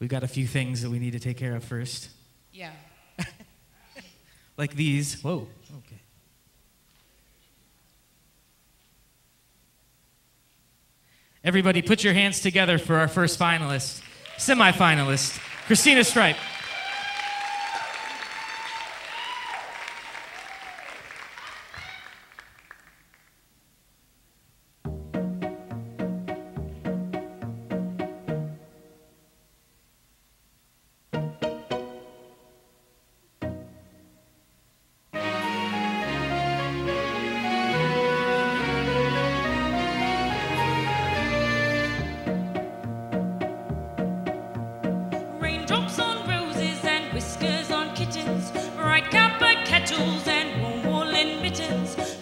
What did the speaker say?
We've got a few things that we need to take care of first, Yeah. like these. Whoa. Okay. Everybody, put your hands together for our first finalist, semifinalist, Christina Stripe. friends.